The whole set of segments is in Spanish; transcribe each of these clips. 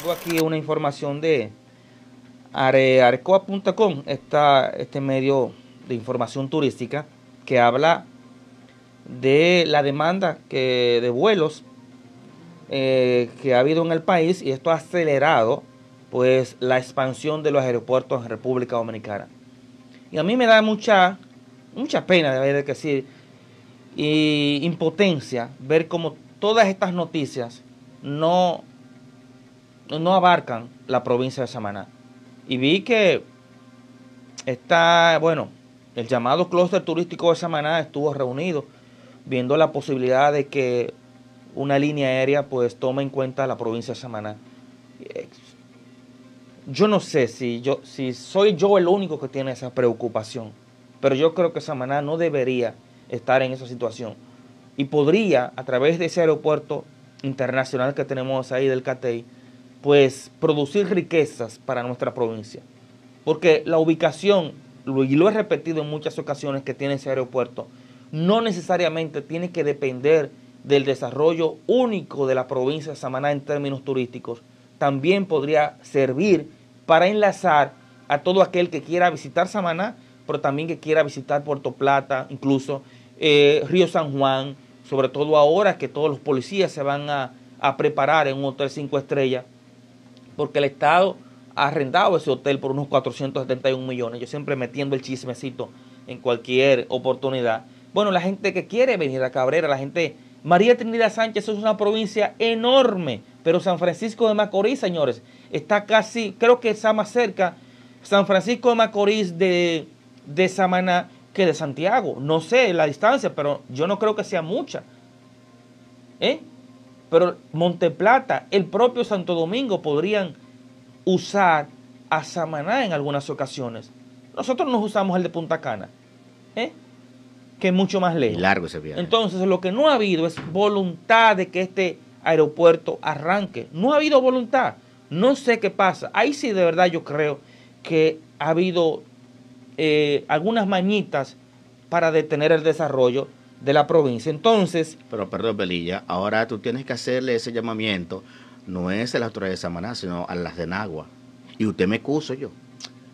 Tengo aquí una información de arecoa.com, este medio de información turística que habla de la demanda que, de vuelos eh, que ha habido en el país y esto ha acelerado pues la expansión de los aeropuertos en República Dominicana. Y a mí me da mucha, mucha pena, de decir, y impotencia ver cómo todas estas noticias no, no abarcan la provincia de Samaná. Y vi que está, bueno, el llamado clúster turístico de Samaná estuvo reunido viendo la posibilidad de que una línea aérea pues tome en cuenta la provincia de Samaná. Yo no sé si yo si soy yo el único que tiene esa preocupación, pero yo creo que Samaná no debería estar en esa situación y podría a través de ese aeropuerto internacional que tenemos ahí del CATEI pues producir riquezas para nuestra provincia. Porque la ubicación, y lo he repetido en muchas ocasiones que tiene ese aeropuerto, no necesariamente tiene que depender del desarrollo único de la provincia de Samaná en términos turísticos. También podría servir para enlazar a todo aquel que quiera visitar Samaná, pero también que quiera visitar Puerto Plata, incluso eh, Río San Juan, sobre todo ahora que todos los policías se van a, a preparar en un hotel cinco estrellas porque el Estado ha arrendado ese hotel por unos 471 millones. Yo siempre metiendo el chismecito en cualquier oportunidad. Bueno, la gente que quiere venir a Cabrera, la gente... María Trinidad Sánchez es una provincia enorme, pero San Francisco de Macorís, señores, está casi, creo que está más cerca San Francisco de Macorís de, de Samaná que de Santiago. No sé la distancia, pero yo no creo que sea mucha. ¿Eh? Pero Monteplata, el propio Santo Domingo podrían usar a Samaná en algunas ocasiones. Nosotros nos usamos el de Punta Cana, ¿eh? que es mucho más lejos. largo ese viaje. Entonces, lo que no ha habido es voluntad de que este aeropuerto arranque. No ha habido voluntad. No sé qué pasa. Ahí sí, de verdad, yo creo que ha habido eh, algunas mañitas para detener el desarrollo de la provincia. Entonces... Pero perdón, Belilla, ahora tú tienes que hacerle ese llamamiento, no es a las autoridades de Samaná, sino a las de Nagua. Y usted me excuso yo.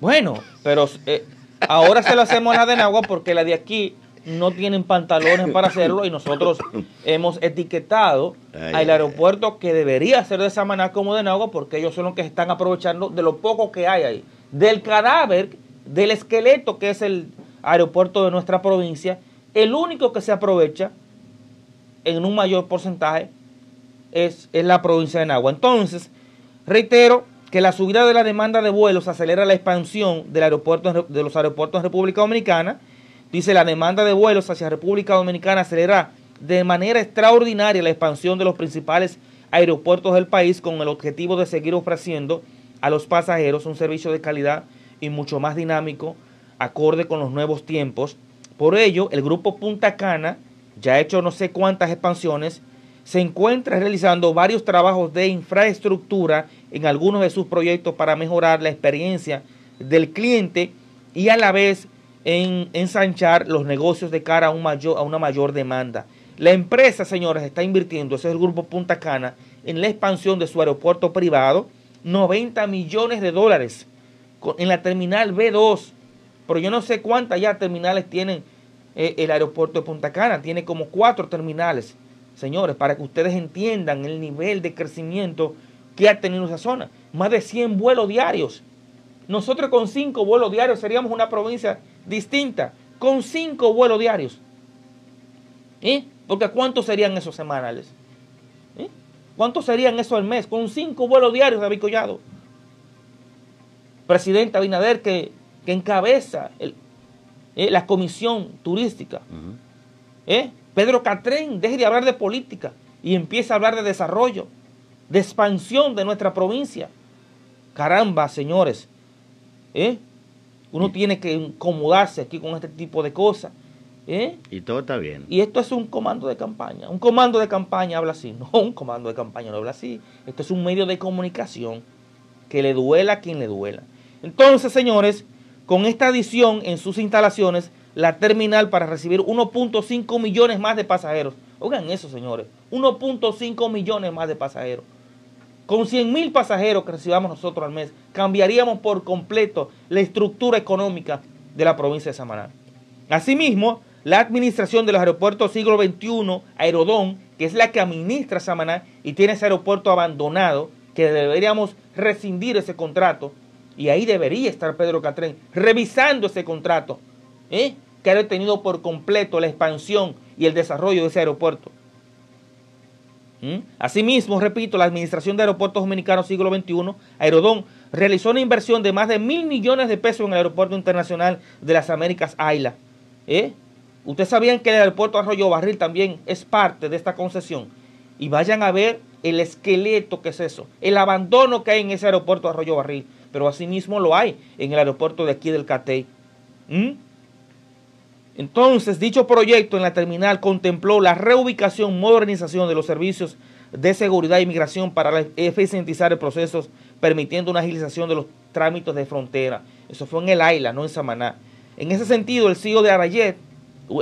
Bueno, pero eh, ahora se lo hacemos a la de Nagua porque la de aquí no tienen pantalones para hacerlo y nosotros hemos etiquetado al aeropuerto que debería ser de Samaná como de Nagua porque ellos son los que están aprovechando de lo poco que hay ahí. Del cadáver, del esqueleto que es el aeropuerto de nuestra provincia el único que se aprovecha en un mayor porcentaje es, la provincia de Nagua. Entonces, reitero que la subida de la demanda de vuelos acelera la expansión del aeropuerto, de los aeropuertos en República Dominicana. Dice, la demanda de vuelos hacia República Dominicana acelera de manera extraordinaria la expansión de los principales aeropuertos del país con el objetivo de seguir ofreciendo a los pasajeros un servicio de calidad y mucho más dinámico, acorde con los nuevos tiempos por ello, el grupo Punta Cana, ya ha hecho no sé cuántas expansiones, se encuentra realizando varios trabajos de infraestructura en algunos de sus proyectos para mejorar la experiencia del cliente y a la vez en ensanchar los negocios de cara a, a una mayor demanda. La empresa, señores, está invirtiendo, ese es el grupo Punta Cana, en la expansión de su aeropuerto privado, 90 millones de dólares en la terminal B2 pero yo no sé cuántas ya terminales tienen eh, el aeropuerto de Punta Cana. Tiene como cuatro terminales, señores, para que ustedes entiendan el nivel de crecimiento que ha tenido esa zona. Más de 100 vuelos diarios. Nosotros con cinco vuelos diarios seríamos una provincia distinta. Con cinco vuelos diarios. ¿Eh? Porque ¿cuántos serían esos semanales? ¿Eh? ¿Cuántos serían esos al mes? Con cinco vuelos diarios, David Collado. Presidente Abinader que que encabeza el, eh, la comisión turística. ¿Eh? Pedro Catrén, deje de hablar de política y empieza a hablar de desarrollo, de expansión de nuestra provincia. Caramba, señores. ¿eh? Uno tiene que incomodarse aquí con este tipo de cosas. Y todo está bien. Y esto es un comando de campaña. Un comando de campaña habla así. No, un comando de campaña no habla así. Esto es un medio de comunicación que le duela a quien le duela. Entonces, señores, con esta adición en sus instalaciones, la terminal para recibir 1.5 millones más de pasajeros. Oigan eso, señores. 1.5 millones más de pasajeros. Con 100 mil pasajeros que recibamos nosotros al mes, cambiaríamos por completo la estructura económica de la provincia de Samaná. Asimismo, la administración de los aeropuertos siglo XXI, Aerodón, que es la que administra Samaná y tiene ese aeropuerto abandonado, que deberíamos rescindir ese contrato, y ahí debería estar Pedro Catrén revisando ese contrato, ¿eh? que ha detenido por completo la expansión y el desarrollo de ese aeropuerto. ¿Mm? Asimismo, repito, la Administración de Aeropuertos Dominicanos siglo XXI, Aerodón, realizó una inversión de más de mil millones de pesos en el Aeropuerto Internacional de las Américas, AILA. ¿Eh? Ustedes sabían que el aeropuerto Arroyo Barril también es parte de esta concesión. Y vayan a ver el esqueleto que es eso, el abandono que hay en ese aeropuerto Arroyo Barril. Pero asimismo lo hay en el aeropuerto de aquí del Catey. ¿Mm? Entonces, dicho proyecto en la terminal contempló la reubicación, modernización de los servicios de seguridad e inmigración para eficientizar el proceso, permitiendo una agilización de los trámites de frontera. Eso fue en el Aila, no en Samaná. En ese sentido, el CEO de Arayet,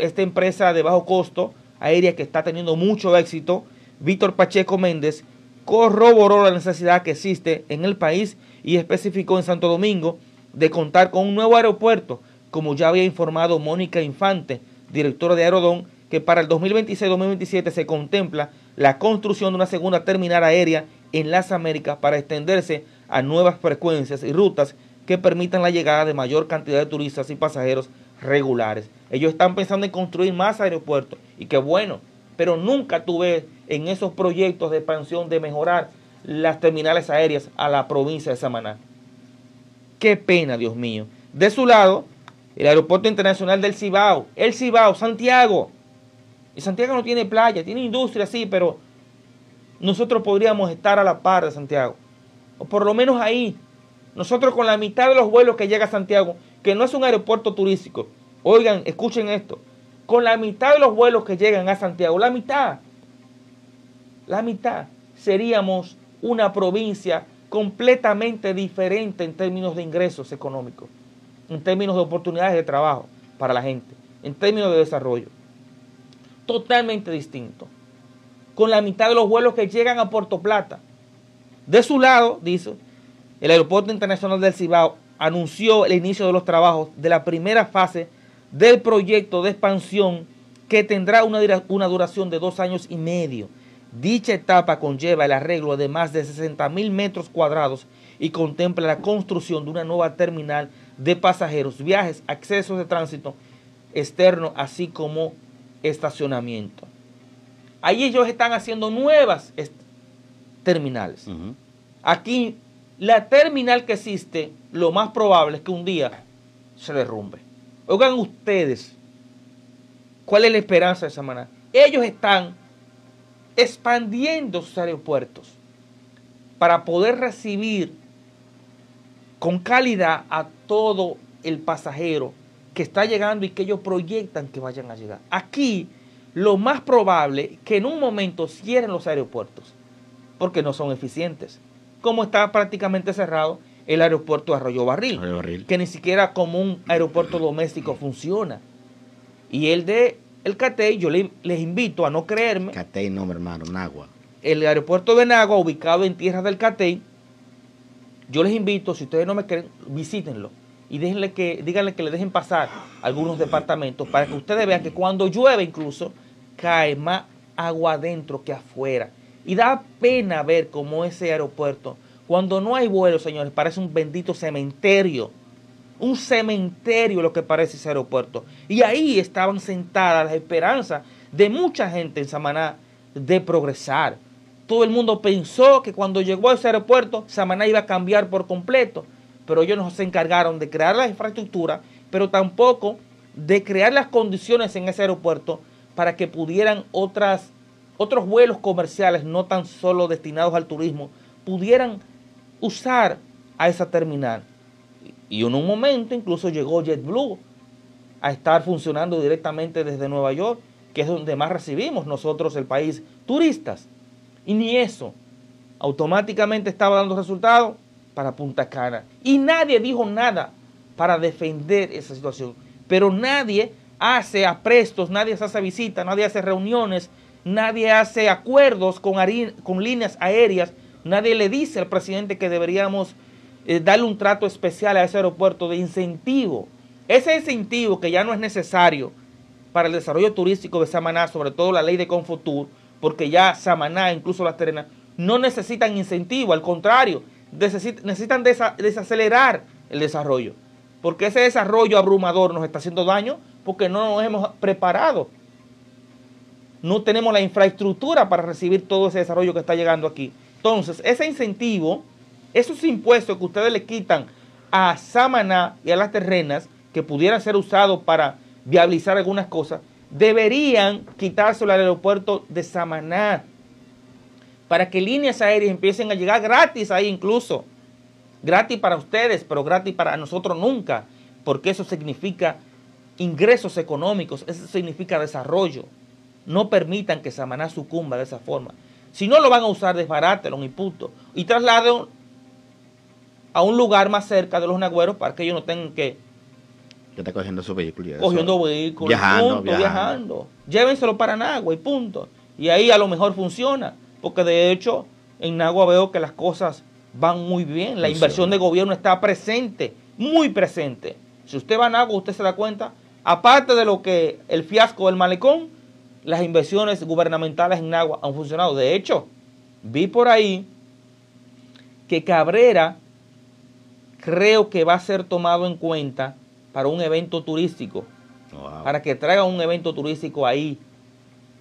esta empresa de bajo costo aérea que está teniendo mucho éxito, Víctor Pacheco Méndez, corroboró la necesidad que existe en el país y especificó en Santo Domingo de contar con un nuevo aeropuerto como ya había informado Mónica Infante, directora de Aerodón, que para el 2026-2027 se contempla la construcción de una segunda terminal aérea en las Américas para extenderse a nuevas frecuencias y rutas que permitan la llegada de mayor cantidad de turistas y pasajeros regulares. Ellos están pensando en construir más aeropuertos y qué bueno, pero nunca tuve en esos proyectos de expansión de mejorar las terminales aéreas a la provincia de Samaná. Qué pena, Dios mío. De su lado, el aeropuerto internacional del Cibao, el Cibao, Santiago. Y Santiago no tiene playa, tiene industria, sí, pero nosotros podríamos estar a la par de Santiago. O por lo menos ahí. Nosotros con la mitad de los vuelos que llega a Santiago, que no es un aeropuerto turístico. Oigan, escuchen esto. Con la mitad de los vuelos que llegan a Santiago, la mitad, la mitad, seríamos una provincia completamente diferente en términos de ingresos económicos en términos de oportunidades de trabajo para la gente, en términos de desarrollo. Totalmente distinto. Con la mitad de los vuelos que llegan a Puerto Plata. De su lado, dice, el Aeropuerto Internacional del Cibao anunció el inicio de los trabajos de la primera fase del proyecto de expansión que tendrá una, una duración de dos años y medio. Dicha etapa conlleva el arreglo de más de 60 mil metros cuadrados y contempla la construcción de una nueva terminal de pasajeros, viajes, accesos de tránsito externo, así como estacionamiento. Ahí ellos están haciendo nuevas terminales. Aquí, la terminal que existe, lo más probable es que un día se derrumbe. Oigan ustedes, ¿cuál es la esperanza de esa manera? Ellos están expandiendo sus aeropuertos para poder recibir con calidad a todo el pasajero que está llegando y que ellos proyectan que vayan a llegar. Aquí lo más probable es que en un momento cierren los aeropuertos porque no son eficientes. Como está prácticamente cerrado el aeropuerto de Arroyo Barril, que ni siquiera como un aeropuerto doméstico funciona. Y el de el Catey, yo les invito a no creerme. Catey no, hermano, Nagua. El aeropuerto de Nagua, ubicado en tierras del Catey, yo les invito, si ustedes no me creen, visítenlo y déjenle que, díganle que le dejen pasar algunos departamentos para que ustedes vean que cuando llueve incluso cae más agua adentro que afuera. Y da pena ver cómo ese aeropuerto, cuando no hay vuelo, señores, parece un bendito cementerio. Un cementerio lo que parece ese aeropuerto. Y ahí estaban sentadas las esperanzas de mucha gente en Samaná de progresar, todo el mundo pensó que cuando llegó a ese aeropuerto, Samaná iba a cambiar por completo, pero ellos no se encargaron de crear la infraestructura, pero tampoco de crear las condiciones en ese aeropuerto para que pudieran otras, otros vuelos comerciales, no tan solo destinados al turismo, pudieran usar a esa terminal. Y en un momento incluso llegó JetBlue a estar funcionando directamente desde Nueva York, que es donde más recibimos nosotros el país turistas. Y ni eso automáticamente estaba dando resultados para Punta Cana. Y nadie dijo nada para defender esa situación. Pero nadie hace aprestos, nadie hace visitas, nadie hace reuniones, nadie hace acuerdos con, con líneas aéreas Nadie le dice al presidente que deberíamos eh, darle un trato especial a ese aeropuerto de incentivo. Ese incentivo que ya no es necesario para el desarrollo turístico de Samaná, sobre todo la ley de Confutur, porque ya Samaná, incluso las Terrenas, no necesitan incentivo, al contrario, necesitan desacelerar el desarrollo, porque ese desarrollo abrumador nos está haciendo daño porque no nos hemos preparado. No tenemos la infraestructura para recibir todo ese desarrollo que está llegando aquí. Entonces, ese incentivo, esos impuestos que ustedes le quitan a Samaná y a las terrenas, que pudieran ser usados para viabilizar algunas cosas, deberían quitárselo al aeropuerto de Samaná para que líneas aéreas empiecen a llegar gratis ahí incluso. Gratis para ustedes, pero gratis para nosotros nunca, porque eso significa ingresos económicos, eso significa desarrollo. No permitan que Samaná sucumba de esa forma. Si no lo van a usar, desbarátelo y punto. Y trasladen a un lugar más cerca de los nagüeros para que ellos no tengan que... Que está cogiendo su vehículo. Cogiendo vehículos, viajando, viajando. viajando. Llévenselo para Nagua y punto. Y ahí a lo mejor funciona. Porque de hecho, en Nagua veo que las cosas van muy bien. La inversión de gobierno está presente, muy presente. Si usted va a Nagua, usted se da cuenta, aparte de lo que el fiasco del malecón, las inversiones gubernamentales en Nagua han funcionado. De hecho, vi por ahí que Cabrera creo que va a ser tomado en cuenta para un evento turístico. Para que traiga un evento turístico ahí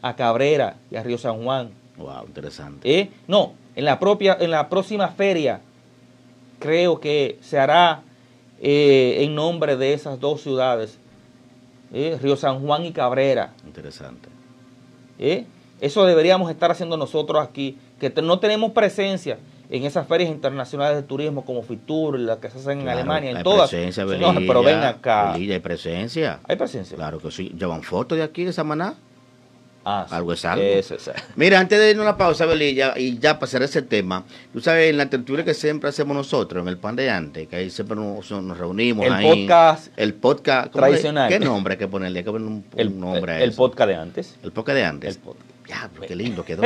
a Cabrera y a Río San Juan. Wow, interesante. ¿Eh? No, en la propia, en la próxima feria creo que se hará eh, en nombre de esas dos ciudades, ¿eh? Río San Juan y Cabrera. Interesante. Eso deberíamos estar haciendo nosotros aquí, que no tenemos presencia en esas ferias internacionales de turismo como FITUR, las que se hacen en Alemania, en todas. Presencia, pero ven acá. hay presencia. Hay presencia. Claro que sí. ¿Llevan fotos de aquí, de Samaná? Ah, algo es algo. Mira, antes de irnos a una pausa, Belilla, y ya pasar ese tema, tú sabes, en la tertulia que siempre hacemos nosotros, en el pan de antes, que ahí siempre nos, reunimos. El podcast. El podcast tradicional. ¿Qué nombre hay que ponerle? Hay que poner un, el, nombre a El podcast de antes. El podcast de antes. El podcast. Ya, qué lindo quedó.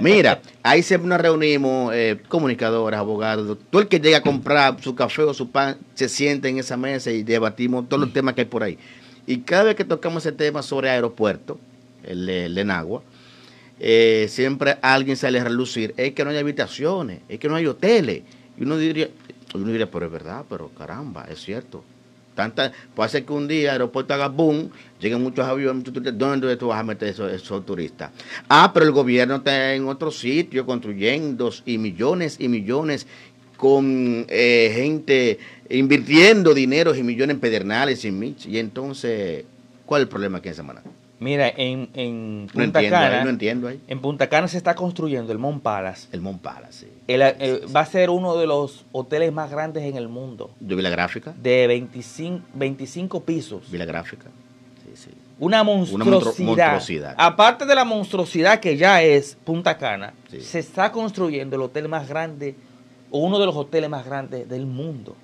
Mira, ahí siempre nos reunimos, eh, comunicadores, abogados, todo el que llega a comprar su café o su pan, se siente en esa mesa y debatimos todos los temas que hay por ahí. Y cada vez que tocamos ese tema sobre aeropuerto, el, el Enagua, eh, siempre alguien sale a relucir, es que no hay habitaciones, es que no hay hoteles. Y uno diría, uno diría, pero es verdad, pero caramba, es cierto. Tanta, puede ser que un día aeropuerto haga boom, lleguen muchos aviones, muchos ¿dónde tú vas a meter esos, turistas? Ah, pero el gobierno está en otro sitio construyendo y millones y millones con eh, gente invirtiendo dinero y millones en pedernales y Mich. Y entonces, ¿cuál es el problema aquí en Semana? Mira, en, en Punta Cana. no entiendo ahí. En Punta Cana se está construyendo el Mont Palace. El Mont Palace, sí. Eh, va a ser uno de los hoteles más grandes en el mundo. ¿Yo vi la gráfica? De 25, 25 pisos. Vi la gráfica. Sí, sí. Una monstruosidad. Aparte de la monstruosidad que ya es Punta Cana, se está construyendo el hotel más grande o uno de los hoteles más grandes del mundo.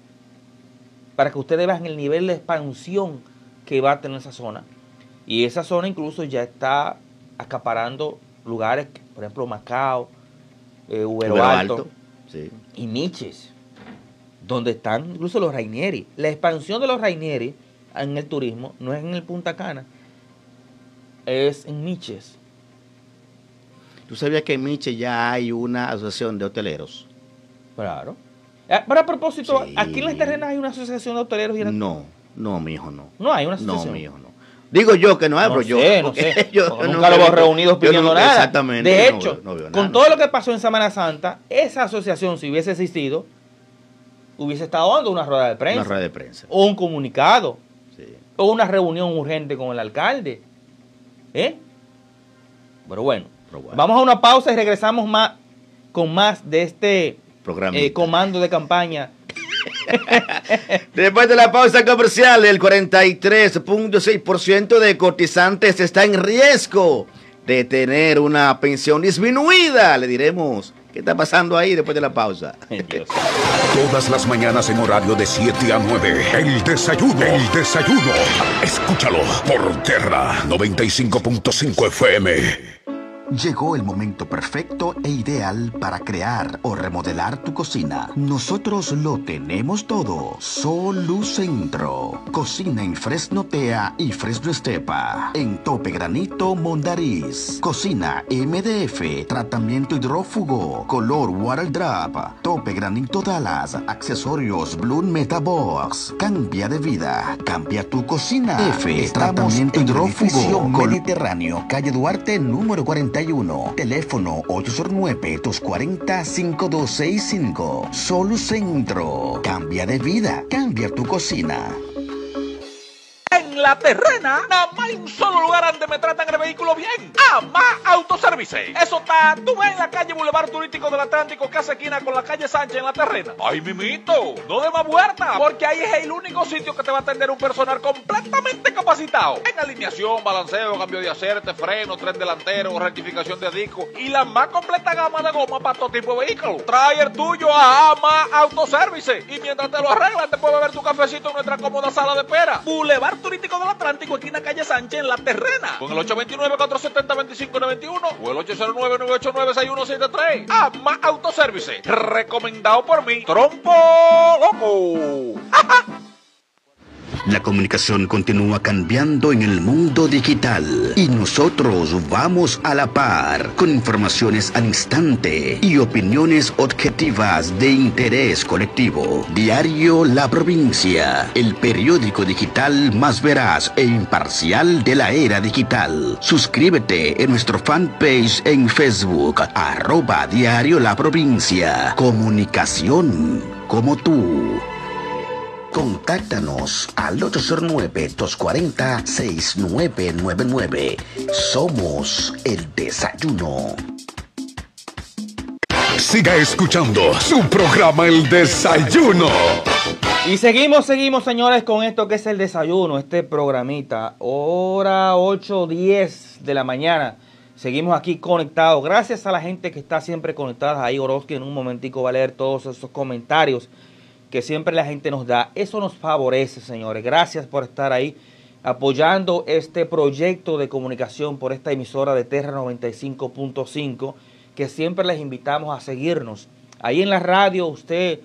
Para que ustedes vean el nivel de expansión que va a tener esa zona. Y esa zona incluso ya está acaparando lugares, por ejemplo, Macao, eh, Alto, y Miches, donde están incluso los Rainieri. La expansión de los Rainieri en el turismo no es en el Punta Cana, es en Miches. ¿Tú sabías que en Miches ya hay una asociación de hoteleros? Claro. Ah, pero a propósito, ¿aquí en las terrenas hay una asociación de hoteleros? Y no, no, mi hijo no. No hay una asociación. No, mi hijo no. Digo yo que no hay, pero yo. no sé. nunca lo veo reunidos pidiendo nada. Exactamente. De hecho, con todo lo que pasó en Semana Santa, esa asociación, si hubiese existido, hubiese estado dando una rueda de prensa. Una rueda de prensa. O un comunicado. O una reunión urgente con el alcalde. ¿Eh? Pero bueno, Vamos a una pausa y regresamos más con más de este eh, comando de campaña Después de la pausa comercial, el 43.6% de cotizantes está en riesgo de tener una pensión disminuida. Le diremos qué está pasando ahí después de la pausa. Todas las mañanas en horario de 7 a 9. El desayuno. El desayuno. Escúchalo por Terra 95.5 FM. Llegó el momento perfecto e ideal para crear o remodelar tu cocina. Nosotros lo tenemos todo. Solucentro. Cocina en Fresno Tea y Fresno Estepa. En Tope Granito Mondariz. Cocina MDF. Tratamiento hidrófugo. Color Water Drop. Tope Granito Dallas. Accesorios Blue Metabox. Cambia de vida. Cambia tu cocina. F. Tratamiento hidrófugo. Mediterráneo. Calle Duarte número 41. Teléfono 809-240-5265. Solucentro. Cambia de vida. Cambia tu cocina. La terrena, nada más hay un solo lugar donde me tratan el vehículo bien. Ama Autoservice. Eso está, tú ves en la calle Boulevard Turístico del Atlántico que hace esquina con la calle Sánchez en la terrena. Ay, mimito, no de más vuelta, porque ahí es el único sitio que te va a atender un personal completamente capacitado. En alineación, balanceo, cambio de acerte, freno, tren delantero, rectificación de disco y la más completa gama de goma para todo tipo de vehículos. Trae el tuyo a Ama Autoservice y mientras te lo arreglan te puedes beber tu cafecito en nuestra cómoda sala de espera. Boulevard Turístico del Atlántico, esquina calle Sánchez en la terrena. Con el 829-470-2591 o el 809-989-6173. Ama Autoservice. Recomendado por mí. Trompo Loco. La comunicación continúa cambiando en el mundo digital y nosotros vamos a la par con informaciones al instante y opiniones objetivas de interés colectivo. Diario La Provincia, el periódico digital más veraz e imparcial de la era digital. Suscríbete en nuestro fanpage en Facebook, arroba Diario La Provincia. Comunicación como tú. Contáctanos al 809-240-6999. Somos el desayuno. Siga escuchando su programa El Desayuno. Y seguimos, seguimos, señores, con esto que es el desayuno, este programita. Hora 8, 10 de la mañana. Seguimos aquí conectados. Gracias a la gente que está siempre conectada. Ahí Oroski en un momentico va a leer todos esos comentarios que siempre la gente nos da. Eso nos favorece, señores. Gracias por estar ahí apoyando este proyecto de comunicación por esta emisora de Terra 95.5, que siempre les invitamos a seguirnos. Ahí en la radio usted